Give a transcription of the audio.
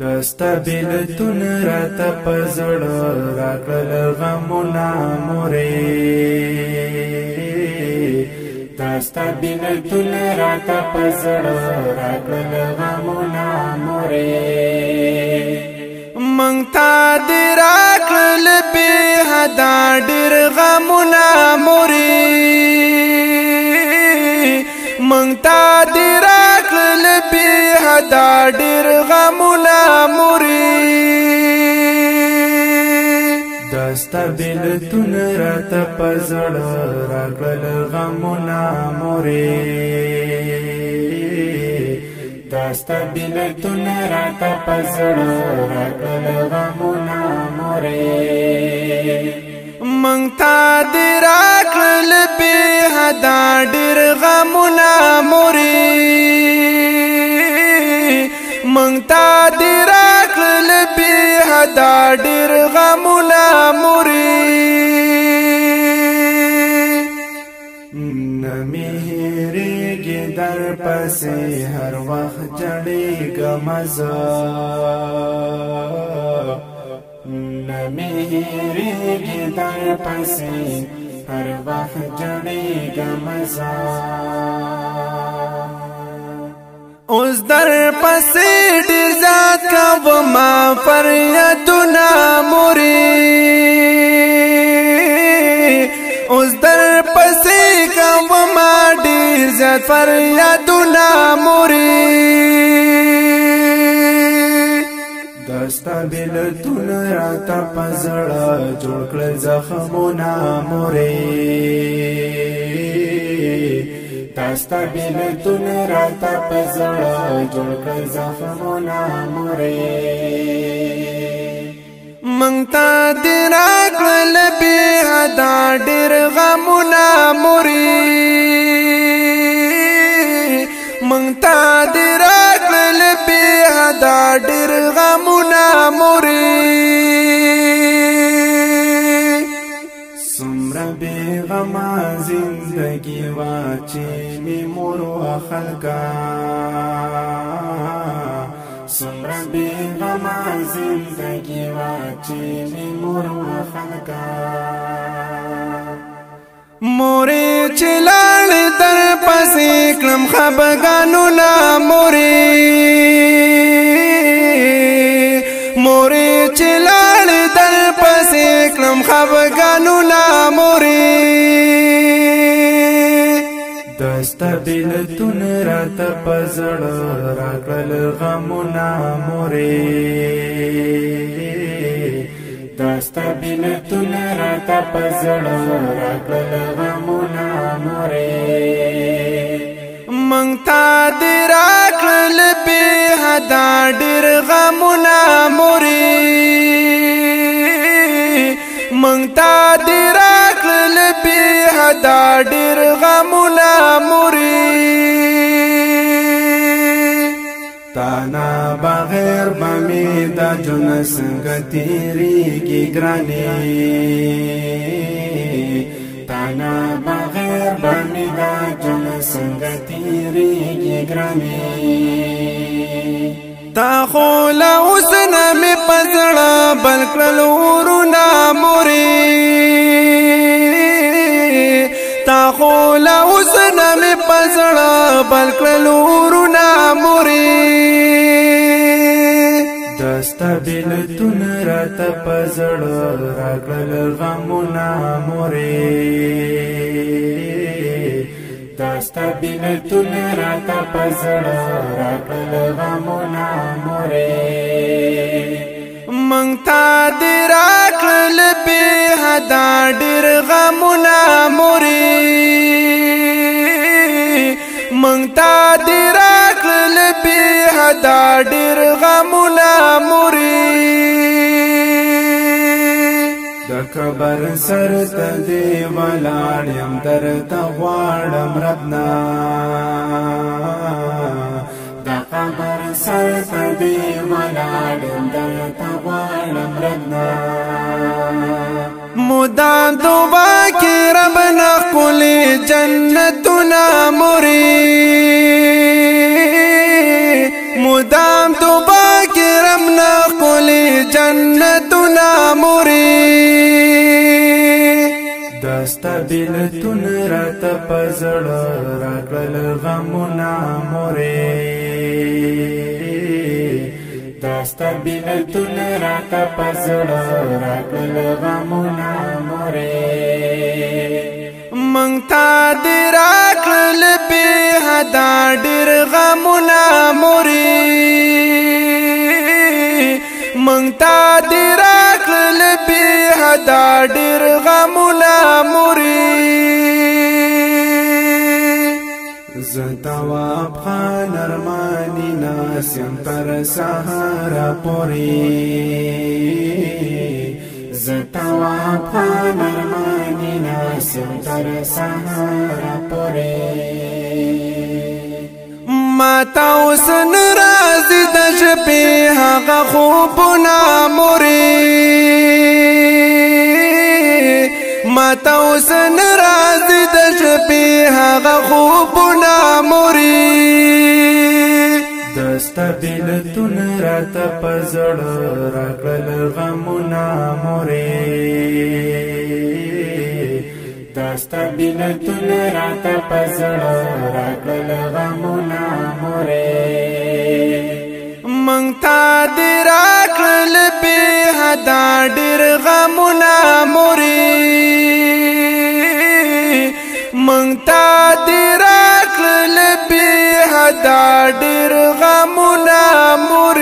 دستا بیلتون را تا پزړ را کړل غمونه مورې دستا بیلتون را تا پزړ را کړل غمونه مورې مونږ تا دې را کړل به حدا ډېر غمونه مورې مونږ تا دې را کړل بی حدا ډیر غمونه موري دستا بلتون رات پزړ راغل غمونه موري دستا بلتون رات پزړ راغل غمونه موري مونږ تا دی اخل به دا ډیر غمونه موري مونږ تا ډیر اخل به دا ډیر غمونه موري نمیریږي در پسې هر وخت جړې غمزه نمیریږي در پسې هر وخت جوړیږي مزا اوس در پسې ډیر ذات کا ما فریادونه موري اوس در پسې کا ما ډیر ذات فریادونه موري ملتون را تا پزړه جوړ کړل زخمونه مورې تاستا ملتون را تا پزړه جوړ کړل زخمونه مورې مونتا دې را کړل به ادا ډېر غمونه مورې مونتا دې را کړل ادا ډېر سمرا بی غما زندگی واچی می مورو خلقا سمرا بی غما زندگی واچی می مورو خلقا مورې چلړ در پسې کلم خبګانو لا مورې مورې چلړ در پسې کلم خفګانو لا موري دستا بلتون رات پزړ راکل غمونا موري دستا بلتون رات پزړ راکل غمونا موري مونږ تا دې راکل به هدا ډیر غمونا موري مونتا دی راکل بی حدا ډیر غمونا مری تانا بغیر بمی دا جون تیری کی ګرانی تانا بغیر بمی دا جون څنګه تیری کی ګرانی تا خو لا حسن می پزړه بل کړل ورونه موري تا خو لا حسن می پزړه بل کړل ورونه موري دستا بلتون رات پزړه راګل غمونه موري داستا بینتون راتا پزړ راکړل غمونه مورې مونږ تا دې راکړل به حدا ډېر غمونه مورې مونږ تا دې راکړل به حدا ډېر غمونه بر سر تدی ولاړم در ته غواړم ربنا د قبر سر تدی ولاړم در ته غواړم ربنا مدان دوبا کې ربنا قل جنتنا مري مدان ستابلتون رات پزړ راکړل غمونه مورې دا ستابلتون رات پزړ راکړل غمونه مورې مونږ تا دې راکړل به هدا ډېر غمونه مورې مونږ تا دې راکړل به هدا ډېر غمونه ثواب خان ارمانی ناسیم تر سهارا پوری ز ثواب خان ارمانی ناسیم تر سهارا پوری ما تاوسن رازی د شپې هغه خوبونه موري ما تاوسن سپی هغه خوبونه مري دستا بلتون رات پزړ راغل غمونه مري دستا بلتون رات پزړ راغل غمونه مري مونږ تا دی راکل به هدا ډیر غمونه مري مونتا دی راکل بی حدا ډیر غمونه مور